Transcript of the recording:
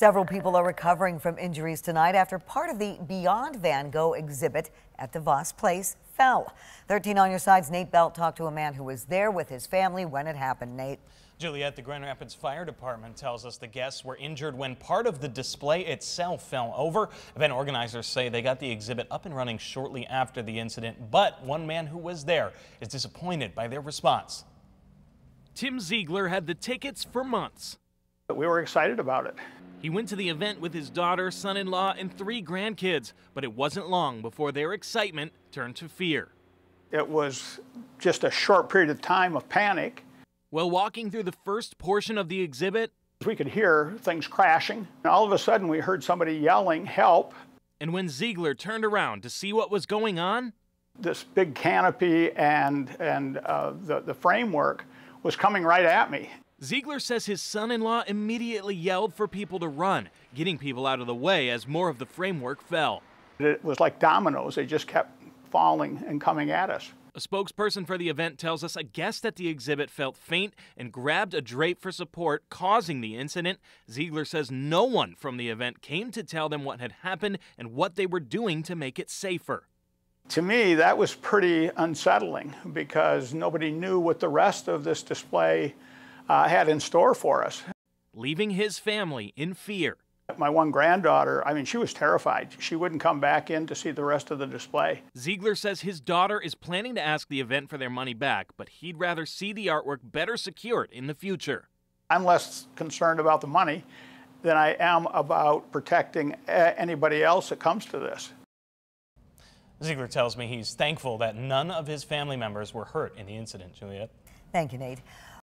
Several people are recovering from injuries tonight after part of the Beyond Van Gogh exhibit at DeVos Place fell. 13 on your side's Nate Belt talked to a man who was there with his family when it happened. Nate. Juliet, the Grand Rapids Fire Department tells us the guests were injured when part of the display itself fell over. Event organizers say they got the exhibit up and running shortly after the incident, but one man who was there is disappointed by their response. Tim Ziegler had the tickets for months. We were excited about it. He went to the event with his daughter, son in law, and three grandkids, but it wasn't long before their excitement turned to fear. It was just a short period of time of panic. While walking through the first portion of the exhibit, we could hear things crashing. And all of a sudden, we heard somebody yelling, Help! And when Ziegler turned around to see what was going on, this big canopy and, and uh, the, the framework was coming right at me. Ziegler says his son in law immediately yelled for people to run, getting people out of the way as more of the framework fell. It was like dominoes, they just kept falling and coming at us. A spokesperson for the event tells us a guest at the exhibit felt faint and grabbed a drape for support, causing the incident. Ziegler says no one from the event came to tell them what had happened and what they were doing to make it safer. To me, that was pretty unsettling because nobody knew what the rest of this display uh, had in store for us. Leaving his family in fear. My one granddaughter, I mean, she was terrified. She wouldn't come back in to see the rest of the display. Ziegler says his daughter is planning to ask the event for their money back, but he'd rather see the artwork better secured in the future. I'm less concerned about the money than I am about protecting anybody else that comes to this. Ziegler tells me he's thankful that none of his family members were hurt in the incident, Juliet. Thank you, Nate.